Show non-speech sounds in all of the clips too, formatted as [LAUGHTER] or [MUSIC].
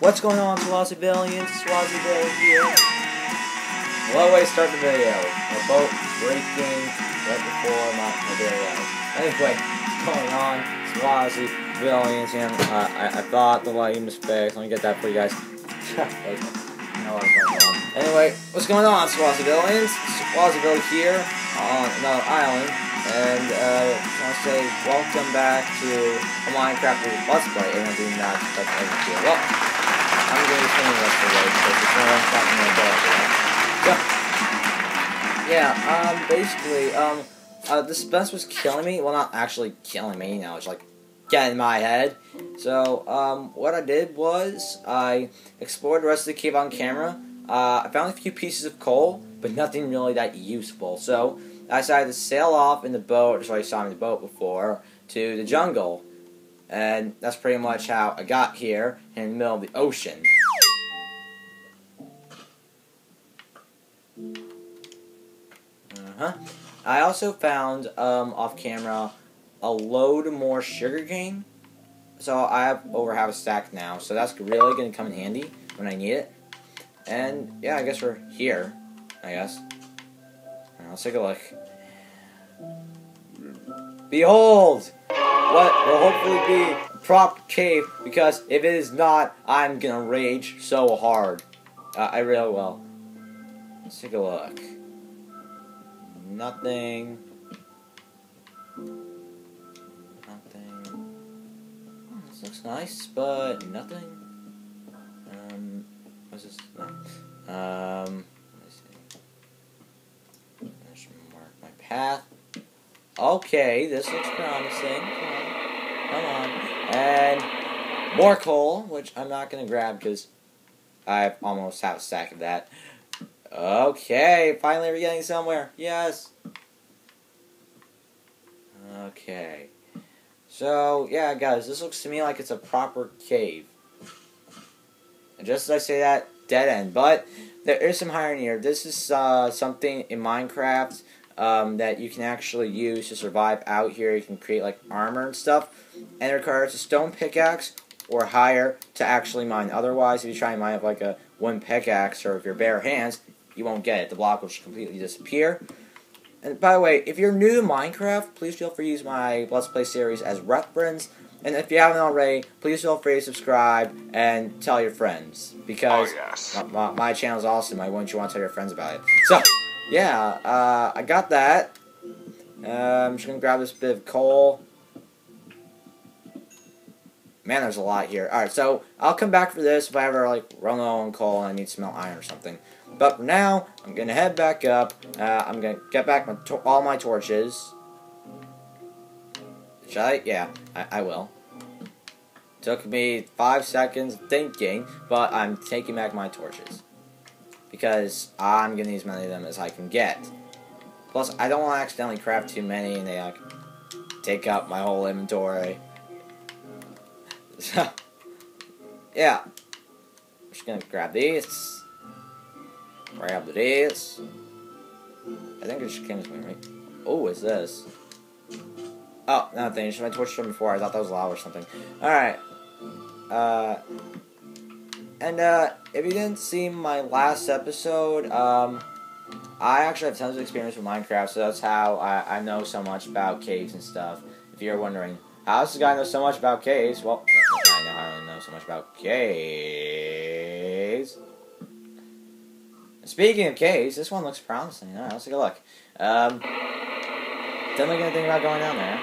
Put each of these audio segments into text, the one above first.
What's going on, Suozzivillians? SuozziVille here. Well, to start the video. A boat breaking right before my, my video. Anyway, what's going on, Suozzivillians? And uh, I, I thought the lighting was fixed. Let me get that for you guys. Wait, [LAUGHS] no, what's going on. Anyway, what's going on, Suozzivillians? SuozziVille here on another island. And uh, I want to say welcome back to a Minecraft Let's Play, and I'm doing that. Well, Yeah, um, basically, um, uh, the suspense was killing me. Well, not actually killing me, you know, it's like getting in my head. So, um, what I did was I explored the rest of the cave on camera. Uh, I found a few pieces of coal, but nothing really that useful. So, I decided to sail off in the boat, so I saw in the boat before, to the jungle. And that's pretty much how I got here, in the middle of the ocean. Uh-huh. I also found, um, off camera, a load more sugar cane. So I have over half a stack now, so that's really going to come in handy when I need it. And, yeah, I guess we're here, I guess. Let's take a look. Behold! What will hopefully be prop cave, because if it is not, I'm gonna rage so hard. Uh, I really will. Let's take a look. Nothing. Nothing. Oh, this looks nice, but nothing. Um, what's this? No. Um, let me see. Mark my path. Okay, this looks promising. Come on. And more coal, which I'm not going to grab because I almost have a stack of that. Okay, finally we're getting somewhere. Yes. Okay. So, yeah, guys, this looks to me like it's a proper cave. And just as I say that, dead end. But there is some iron here. This is uh, something in Minecraft um, that you can actually use to survive out here. You can create like armor and stuff, and it requires a stone pickaxe or higher to actually mine. Otherwise, if you try and mine with like a one pickaxe or with your bare hands, you won't get it. The block will just completely disappear. And by the way, if you're new to Minecraft, please feel free to use my Let's Play series as reference. And if you haven't already, please feel free to subscribe and tell your friends. Because oh, yes. my, my, my channel is awesome. I want you want to tell your friends about it. So, yeah, uh, I got that. Uh, I'm just gonna grab this bit of coal. Man, there's a lot here. Alright, so I'll come back for this if I ever, like, run low on coal and I need to iron or something. But for now, I'm gonna head back up. Uh, I'm gonna get back my all my torches. Should I? Yeah, I, I will. Took me five seconds thinking, but I'm taking back my torches because I'm gonna use as many of them as I can get. Plus, I don't want to accidentally craft too many and they like take up my whole inventory. So, [LAUGHS] yeah. I'm just gonna grab these. Grab these. I think it just came with me, right? Oh, is this? Oh, nothing. Should I torch from before? I thought that was lava or something. Alright. Uh, and uh, if you didn't see my last episode, um, I actually have tons of experience with Minecraft, so that's how I, I know so much about caves and stuff. If you're wondering, how does this guy know so much about caves? Well, I know how I know so much about caves. Speaking of caves, this one looks promising. Alright, let's take a look. Um, don't look anything about going down there.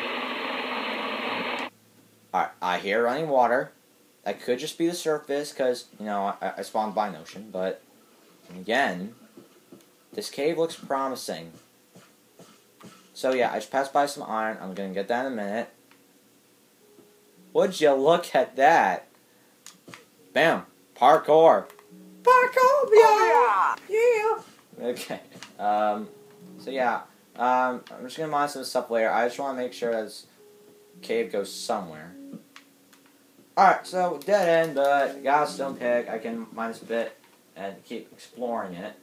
Alright, I hear running water. That could just be the surface, because, you know, I, I spawned by Notion, but, again, this cave looks promising. So, yeah, I just passed by some iron. I'm going to get that in a minute. Would you look at that? Bam! Parkour! Parkour! Yeah! Yeah! Okay. Um, so, yeah. Um, I'm just going to mine some stuff later. I just want to make sure this cave goes somewhere. Alright, so dead end, but got a stone pick. I can minus a bit and keep exploring it.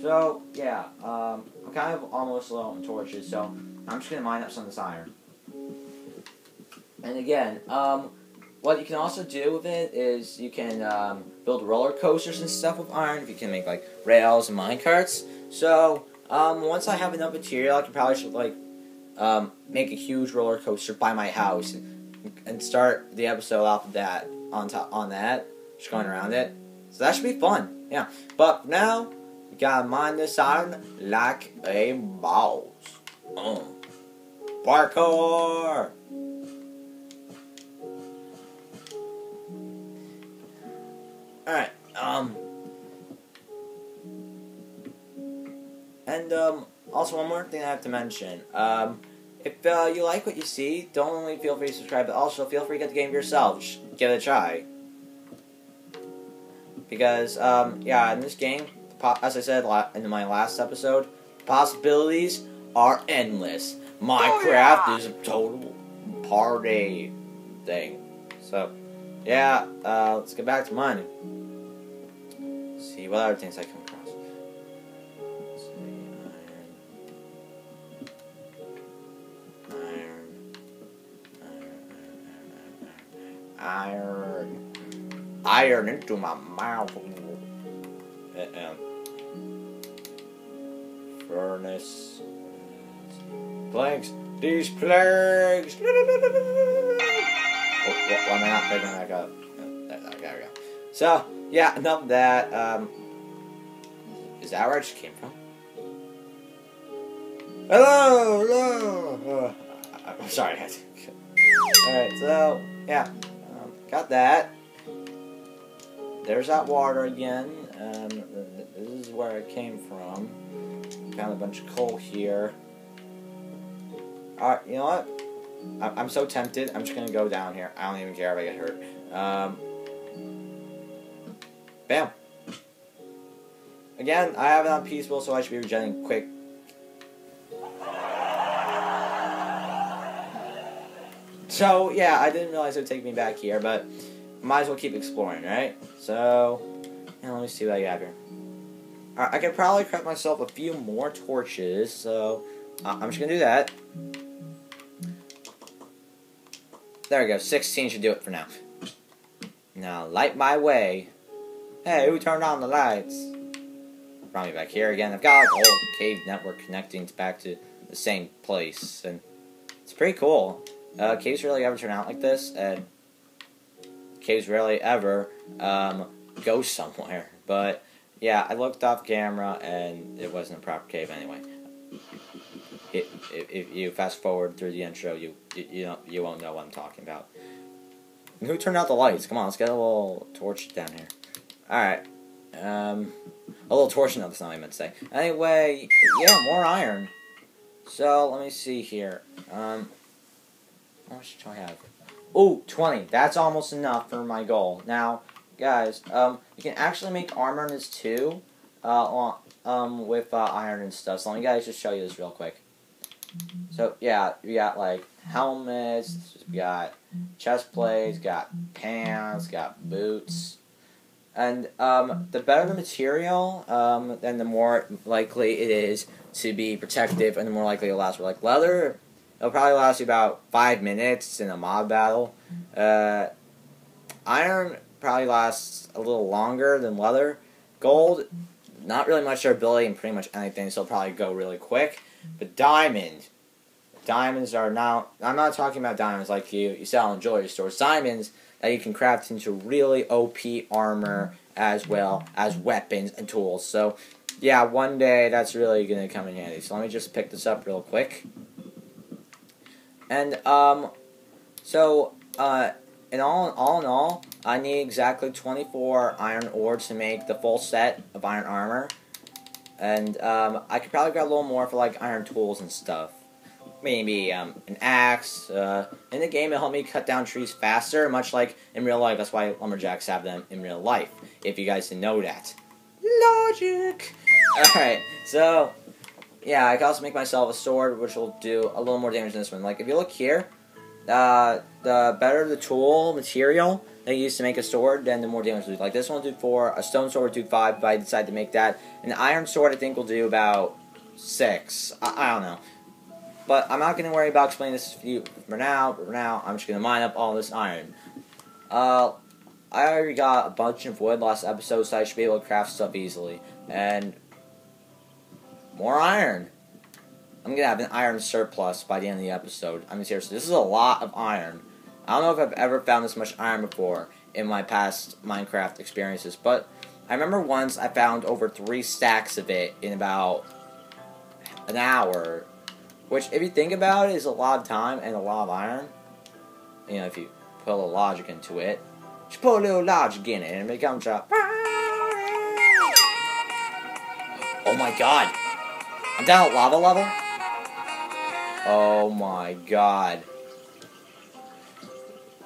So, yeah, um, I'm kind of almost low on torches, so I'm just going to mine up some of this iron. And again, um, what you can also do with it is you can um, build roller coasters and stuff with iron. If you can make like rails and mine carts. So um, once I have enough material, I can probably like um, make a huge roller coaster by my house and, start the episode off of that on top on that, just going around it. So that should be fun. Yeah. But now you gotta mind this iron like a boss. Uh. Parkour. Alright, um. And, um, also one more thing I have to mention. Um, if uh, you like what you see, don't only feel free to subscribe, but also feel free to get the game yourself. Give it a try. Because, um, yeah, in this game, as I said in my last episode, possibilities are endless. Minecraft oh, yeah. is a total party thing. So, yeah, uh, let's get back to mining. See what other things I come Iron. Iron. Into my mouth. Uh, furnace. Planks. These planks. [LAUGHS] oh, why am I not picking back up? We go. So, yeah, enough that. Um, is that where I just came from? Hello, hello. Uh, I'm sorry. [LAUGHS] Alright, so, yeah. Got that. There's that water again. Um, this is where it came from. Found a bunch of coal here. Alright, you know what? I'm so tempted. I'm just gonna go down here. I don't even care if I get hurt. Um, bam. Again, I have it on peaceful, so I should be regenerating quick. So, yeah, I didn't realize it would take me back here, but might as well keep exploring, right? So, let me see what I got here. I could probably craft myself a few more torches, so uh, I'm just gonna do that. There we go, 16 should do it for now. Now, light my way. Hey, who turned on the lights? Probably back here again. I've got a whole cave network connecting back to the same place, and it's pretty cool. Uh, caves rarely ever turn out like this, and caves rarely ever um, go somewhere, [LAUGHS] but yeah, I looked off camera and it wasn't a proper cave anyway. If, if you fast forward through the intro, you you you, won't know what I'm talking about. Who turned out the lights? Come on, let's get a little torch down here. All right, um, a little torch. No, that's not what I meant to say. Anyway, yeah, more iron. So let me see here. Um, how much do I have? Oh, 20. That's almost enough for my goal. Now, guys, um, you can actually make armor in this too, uh, um, with uh, iron and stuff. So let me guys just show you this real quick. So yeah, we got like helmets, we got chest plates, got pants, got boots, and um, the better the material, um, then the more likely it is to be protective, and the more likely it allows. For like leather, it'll probably last you about five minutes in a mob battle. Mm-hmm. Uh, iron probably lasts a little longer than leather. Gold, not really much durability in pretty much anything, so it'll probably go really quick. Mm-hmm. But diamond, diamonds are now. I'm not talking about diamonds like you you sell in jewelry stores. Diamonds that you can craft into really OP armor mm-hmm. as well as weapons and tools. So yeah, one day that's really gonna come in handy. So let me just pick this up real quick. And um, so uh, in all all in all, I need exactly 24 iron ores to make the full set of iron armor. And um, I could probably grab a little more for like iron tools and stuff. Maybe um, an axe. Uh, in the game, it helped me cut down trees faster, much like in real life. That's why lumberjacks have them in real life, if you guys didn't know that. Logic! Alright, so, yeah, I can also make myself a sword, which will do a little more damage than this one. Like, if you look here, uh, the better the tool material, they use to make a sword, then the more damage will do. Like this one will do 4, a stone sword will do 5 if I decide to make that. An iron sword I think will do about 6. I, I don't know. But I'm not going to worry about explaining this to you for now. For now, I'm just going to mine up all this iron. Uh, I already got a bunch of wood last episode, so I should be able to craft stuff easily. And more iron. I'm gonna have an iron surplus by the end of the episode. I mean, seriously, this is a lot of iron. I don't know if I've ever found this much iron before in my past Minecraft experiences, but I remember once I found over three stacks of it in about an hour, which, if you think about it, is a lot of time and a lot of iron. You know, if you put a little logic into it. Just put a little logic in it and it becomes a... Oh my god! I'm down at lava level? Oh my god.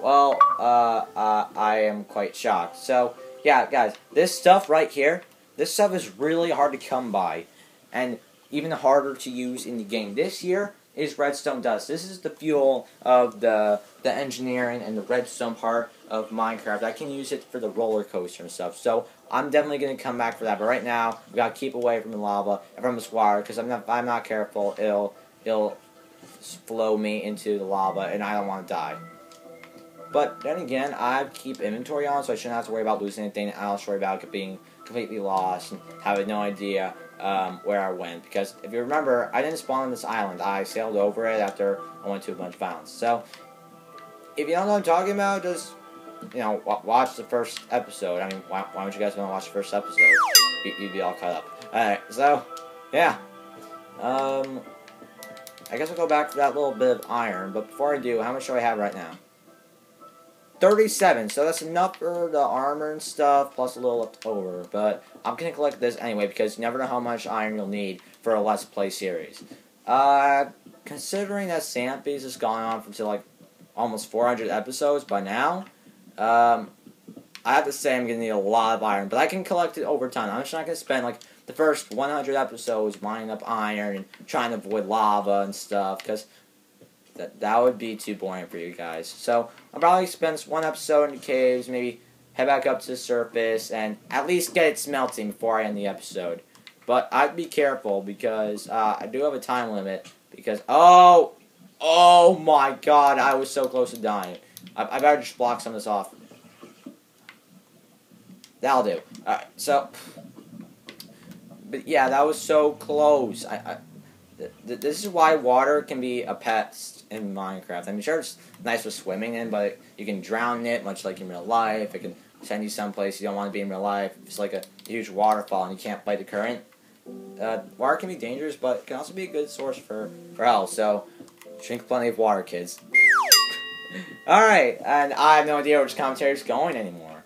Well, uh, uh, I am quite shocked. So, yeah, guys, this stuff right here, this stuff is really hard to come by, and even harder to use in the game. This year is redstone dust. This is the fuel of the the engineering and the redstone part of Minecraft. I can use it for the roller coaster and stuff. So I'm definitely gonna come back for that. But right now, we gotta keep away from the lava and from this water because I'm not I'm not careful. It'll it'll flow me into the lava, and I don't want to die. But then again, I keep inventory on, so I shouldn't have to worry about losing anything. I don't have to worry about it being completely lost and having no idea um, where I went. Because if you remember, I didn't spawn on this island. I sailed over it after I went to a bunch of islands. So, if you don't know what I'm talking about, just, you know, watch the first episode. I mean, why, why don't you guys want to watch the first episode? You'd be all caught up. Alright, so, yeah. Um, I guess I'll go back to that little bit of iron. But before I do, how much do I have right now? 37, so that's enough for the armor and stuff, plus a little left over. But I'm going to collect this anyway, because you never know how much iron you'll need for a Let's Play series. Uh, considering that Stampede has gone on for like almost 400 episodes by now, um, I have to say I'm going to need a lot of iron, but I can collect it over time. I'm just not going to spend like the first 100 episodes mining up iron and trying to avoid lava and stuff, because that that would be too boring for you guys. So I'll probably spend one episode in the caves, maybe head back up to the surface, and at least get it smelting before I end the episode. But I'd be careful because uh, I do have a time limit. Because oh, oh my God, I was so close to dying. I, I better just block some of this off. That'll do. Alright, so. But yeah, that was so close. I, I this is why water can be a pest in Minecraft. I mean, sure, it's nice for swimming in, but you can drown in it, much like in real life. It can send you someplace you don't want to be in real life. It's like a huge waterfall and you can't fight the current. Uh, water can be dangerous, but it can also be a good source for, for health. So, drink plenty of water, kids. Alright, and I have no idea where this commentary is going anymore.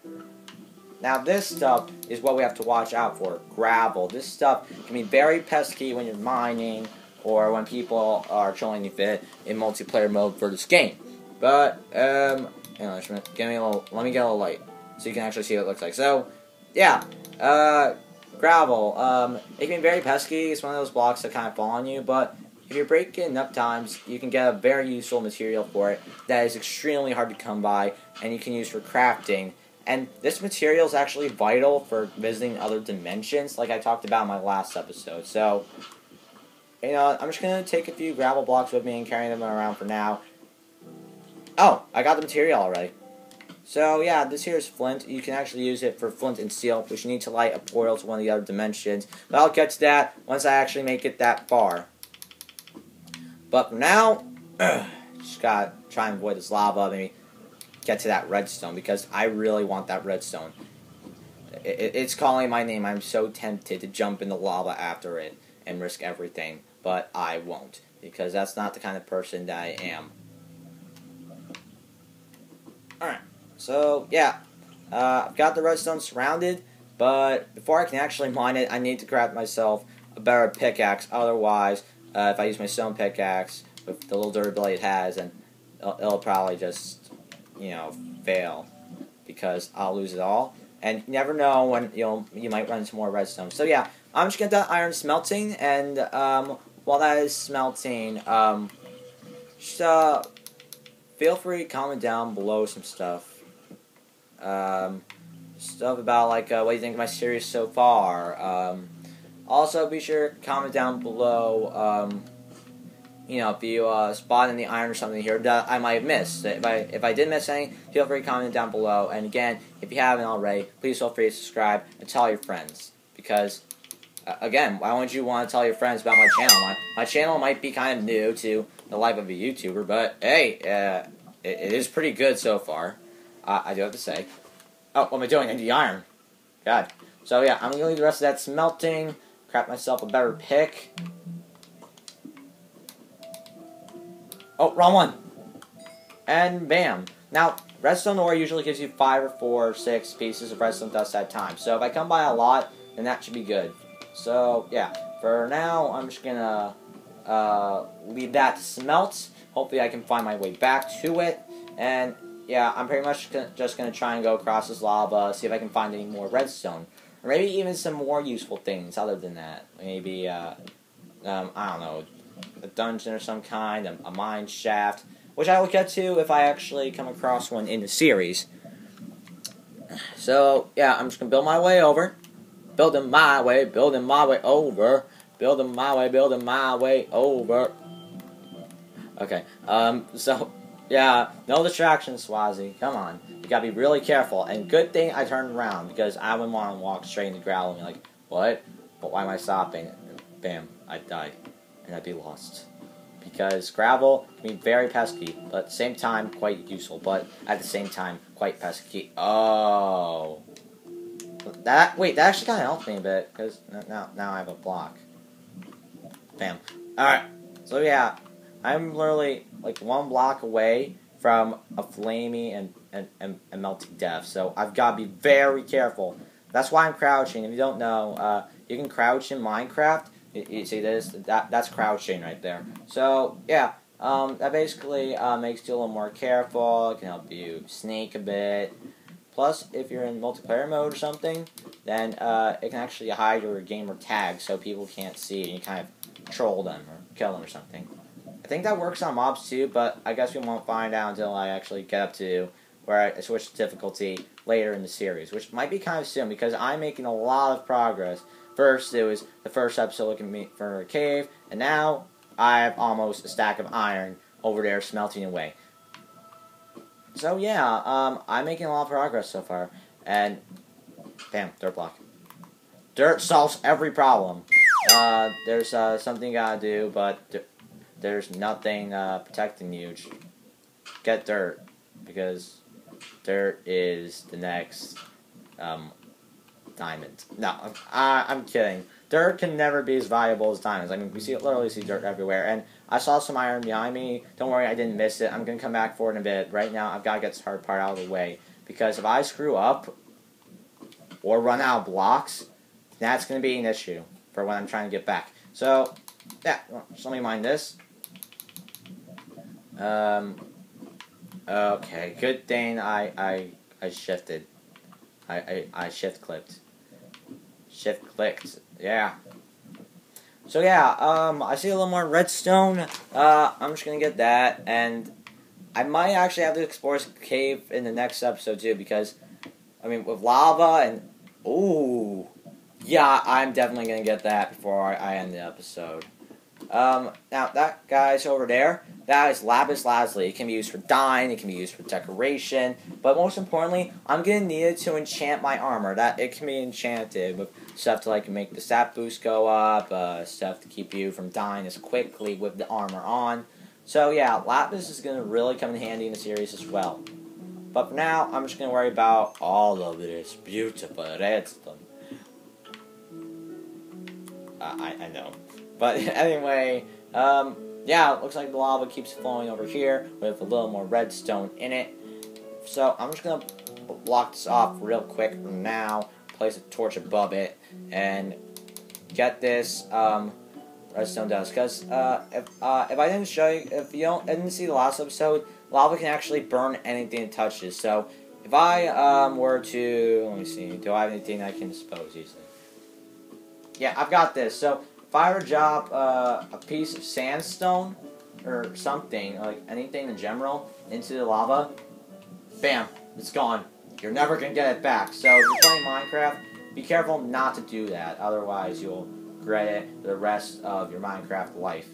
Now, this stuff is what we have to watch out for. Gravel. This stuff can be very pesky when you're mining or when people are trolling you fit in multiplayer mode for this game. But, um, hang on, give me a little, let me get a little light so you can actually see what it looks like. So, yeah, uh, gravel, um, it can be very pesky. It's one of those blocks that kind of fall on you, but if you break it enough times, you can get a very useful material for it that is extremely hard to come by and you can use for crafting. And this material is actually vital for visiting other dimensions, like I talked about in my last episode. So, you know, I'm just going to take a few gravel blocks with me and carry them around for now. Oh, I got the material already. So, yeah, this here is flint. You can actually use it for flint and steel, which you need to light a portal to one of the other dimensions. But I'll get to that once I actually make it that far. But for now, [CLEARS THROAT] just gotta try and avoid this lava, maybe get to that redstone, because I really want that redstone. it's calling my name. I'm so tempted to jump in the lava after it and risk everything but I won't because that's not the kind of person that I am. Alright, so yeah, uh, I've got the redstone surrounded, but before I can actually mine it, I need to craft myself a better pickaxe. Otherwise, uh, if I use my stone pickaxe with the little durability it has, and it'll, it'll probably just, you know, fail because I'll lose it all. And you never know when you'll you might run into more redstone. So yeah, I'm just gonna get that iron smelting, and um, while that is smelting, um, just, uh, feel free to comment down below some stuff. Um, stuff about, like, uh, what you think of my series so far. Um, also, be sure to comment down below, um, you know, if you uh, spot any iron or something here that I might have missed. If I if I did miss anything, feel free to comment down below. And again, if you haven't already, please feel free to subscribe and tell your friends because. Uh, again, why wouldn't you want to tell your friends about my channel? My, my channel might be kind of new to the life of a YouTuber, but hey, uh, it, it is pretty good so far. I do have to say. Oh, what am I doing? I need iron. God. So yeah, I'm gonna leave the rest of that smelting. Craft myself a better pick. Oh, wrong one. And bam. Now, redstone ore usually gives you five or four or six pieces of redstone dust at a time. So if I come by a lot, then that should be good. So yeah, for now, I'm just gonna uh, leave that to smelt. Hopefully I can find my way back to it. And yeah, I'm pretty much just to try and go across this lava, see if I can find any more redstone. Maybe even some more useful things other than that. Maybe, uh, um, I don't know, a dungeon or some kind, a, a mine shaft, which I will get to if I actually come across one in the series. So, yeah, I'm just to build my way over. Building my way, building my way over. Building my way, building my way over. Okay, um, so yeah, no distractions, Suozzi. Come on. You gotta be really careful. And good thing I turned around because I wouldn't want to walk straight into gravel and be like, what? But why am I stopping? And bam, I'd die. And I'd be lost. Because gravel can be very pesky, but at the same time, quite useful. But at the same time, quite pesky. Oh. That, wait, that actually kind of helped me a bit, because now, now I have a block. Bam. Alright, so yeah, I'm literally like one block away from a flaming and, and, and, and melting death. So I've got to be very careful. That's why I'm crouching. If you don't know, uh, you can crouch in Minecraft. You, you, see this? That That's crouching right there. So, yeah. Um, that basically uh, makes you a little more careful. It can help you sneak a bit. Plus, if you're in multiplayer mode or something, then uh, it can actually hide your gamer tag so people can't see and you kind of troll them or kill them or something. I think that works on mobs too, but I guess we won't find out until I actually get up to where I switch difficulty later in the series, which might be kind of soon because I'm making a lot of progress. First, it was the first episode looking for a cave, and now I have almost a stack of iron over there smelting away. So yeah, um, I'm making a lot of progress so far, and bam, dirt block. Dirt solves every problem. Uh, there's uh, something you gotta do, but there's nothing uh, protecting you. Get dirt because dirt is the next um, diamond. No, I, I'm kidding. Dirt can never be as valuable as diamonds. I mean, we see literally see dirt everywhere. And I saw some iron behind me. Don't worry, I didn't miss it. I'm gonna come back for it in a bit. Right now, I've got to get this hard part out of the way because if I screw up or run out of blocks, that's gonna be an issue for when I'm trying to get back. So, yeah, so let me mind this. Um, okay, good thing I, I, I shifted. I, I, I shift clicked. Shift clicked, yeah. So yeah, um, I see a little more redstone. Uh, I'm just gonna get that, and I might actually have to explore this cave in the next episode too, because, I mean, with lava and, ooh, yeah, I'm definitely gonna get that before I end the episode. Um, now, that guy's over there, that is lapis lazuli. It can be used for dyeing, it can be used for decoration, but most importantly, I'm going to need it to enchant my armor. That It can be enchanted with stuff to like make the stat boost go up, uh, stuff to keep you from dying as quickly with the armor on. So yeah, lapis is going to really come in handy in the series as well. But for now, I'm just going to worry about all of this beautiful redstone. I, I know. But [LAUGHS] anyway, um, yeah, it looks like the lava keeps flowing over here with a little more redstone in it. So I'm just to block this off real quick now, place a torch above it, and get this um, redstone dust. Because uh, if, uh, if I didn't show you, if you don't, didn't see the last episode, lava can actually burn anything it touches. So if I um, were to, let me see, do I have anything I can dispose easily? Yeah, I've got this. So I drop uh, a piece of sandstone or something, like anything in general, into the lava, bam, it's gone. You're never going to get it back. So if you're playing Minecraft, be careful not to do that. Otherwise, you'll regret it the rest of your Minecraft life.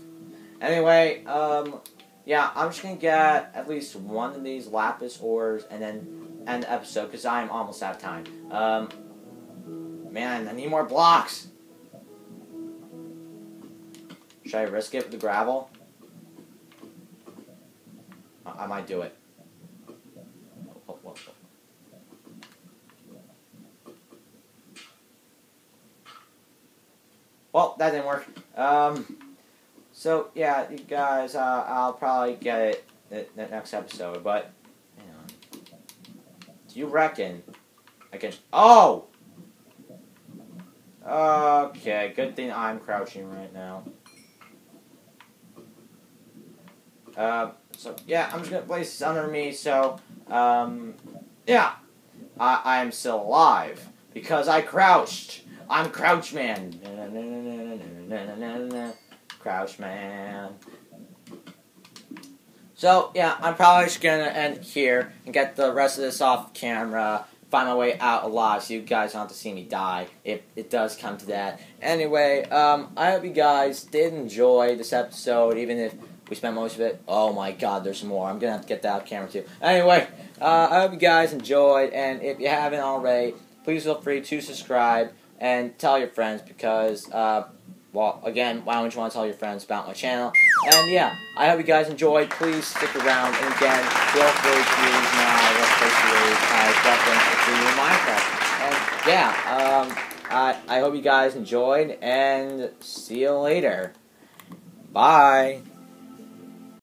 Anyway, um, yeah, I'm just gonna get at least one of these lapis ores and then end the episode because I'm almost out of time. Um, man, I need more blocks. Should I risk it with the gravel? I, I might do it. Well, that didn't work. Um, so yeah, you guys, uh, I'll probably get it the, next episode. But do you reckon I can? Oh. Okay, good thing I'm crouching right now. Uh, so yeah, I'm just gonna place this under me. So um, yeah, I am still alive because I crouched. I'm Crouch Man. Crouch Man. So yeah, I'm probably just gonna end here and get the rest of this off camera. Find my way out alive, so you guys don't have to see me die if it does come to that. Anyway, um, I hope you guys did enjoy this episode, even if we spent most of it. Oh my god, there's more. I'm gonna have to get that off camera too. Anyway, uh, I hope you guys enjoyed, and if you haven't already, please feel free to subscribe and tell your friends because, uh, well, again, why don't you want to tell your friends about my channel? And yeah, I hope you guys enjoyed. Please stick around, and again, feel free to use my Let's Minecraft. And yeah, um, I, I hope you guys enjoyed, and see you later. Bye.